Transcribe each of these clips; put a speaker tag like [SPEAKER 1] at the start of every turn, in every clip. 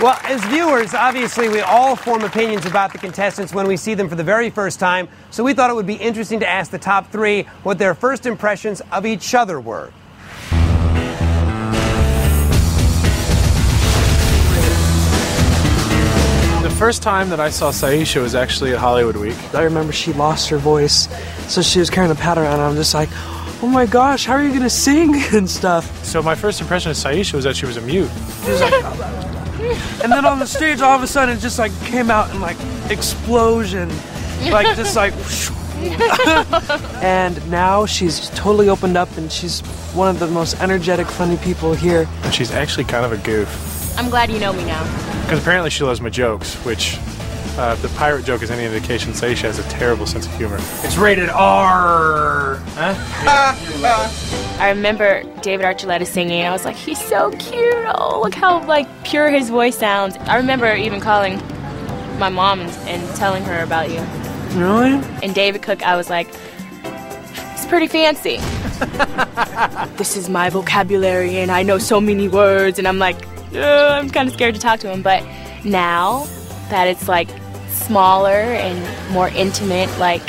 [SPEAKER 1] Well, as viewers, obviously we all form opinions about the contestants when we see them for the very first time, so we thought it would be interesting to ask the top three what their first impressions of each other were.
[SPEAKER 2] The first time that I saw Syeesha was actually at Hollywood Week.
[SPEAKER 3] I remember she lost her voice, so she was carrying the pad around. And I'm just like, oh my gosh, how are you gonna sing and stuff?
[SPEAKER 2] So my first impression of Syeesha was that she was a mute.
[SPEAKER 3] And then on the stage, all of a sudden, it just like came out in like explosion, like just like. and now she's totally opened up, and she's one of the most energetic, funny people here.
[SPEAKER 2] And she's actually kind of a goof.
[SPEAKER 4] I'm glad you know me now.
[SPEAKER 2] Because apparently she loves my jokes, which, uh, if the pirate joke is any indication, Syeesha has a terrible sense of humor.
[SPEAKER 5] It's rated R. Huh?
[SPEAKER 4] I remember David Archuleta singing, and I was like, he's so cute. Oh, look how like pure his voice sounds. I remember even calling my mom and, telling her about you.
[SPEAKER 3] Really?
[SPEAKER 4] And David Cook, I was like, it's pretty fancy. this is my vocabulary, and I know so many words, and I'm like, "Ugh, I'm kind of scared to talk to him. But now that it's like smaller and more intimate, like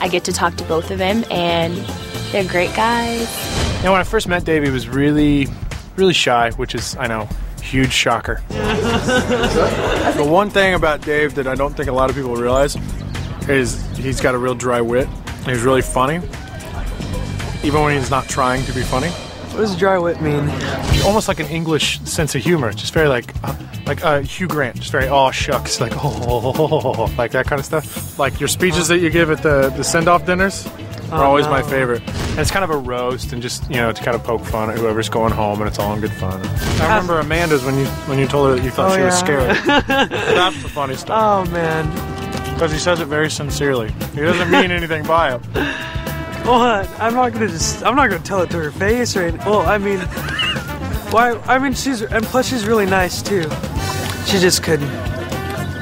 [SPEAKER 4] I get to talk to both of them, and they're great guys.
[SPEAKER 2] Now, when I first met Dave, he was really, really shy, which is, I know, huge shocker. the one thing about Dave that I don't think a lot of people realize is he's got a real dry wit. He's really funny, even when he's not trying to be funny.
[SPEAKER 3] What does dry wit mean?
[SPEAKER 2] Almost like an English sense of humor, just very like, uh, like uh, Hugh Grant, just very oh shucks, like oh, like that kind of stuff. Like your speeches that you give at the the send off dinners are
[SPEAKER 3] Oh,
[SPEAKER 2] always my favorite. And it's kind of a roast and just you know to kind of poke fun at whoever's going home, and it's all in good fun. I remember Amanda's when you when you told her that you thought
[SPEAKER 3] Oh,
[SPEAKER 2] she was
[SPEAKER 3] yeah.
[SPEAKER 2] scared. That's the funny stuff
[SPEAKER 3] Oh man.
[SPEAKER 2] because he says it very sincerely. He doesn't mean anything by it.
[SPEAKER 3] Well, uh, I'm not gonna just. I'm not gonna tell it to her face or. anything. Well, I mean, why? I mean, she's and plus she's really nice too. She just couldn't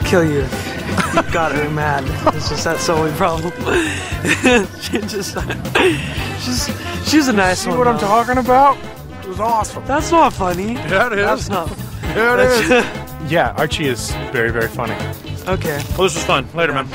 [SPEAKER 3] kill you. If You got her mad. It's just that's the only problem. she just. She's she's a nice
[SPEAKER 2] See
[SPEAKER 3] one.
[SPEAKER 2] what I'm talking about? It was awesome.
[SPEAKER 3] That's not funny.
[SPEAKER 2] Yeah, it
[SPEAKER 3] That's not.
[SPEAKER 2] Yeah, it is. Yeah, Archie is very very funny.
[SPEAKER 3] Okay.
[SPEAKER 2] Well, this was fun. Later, man.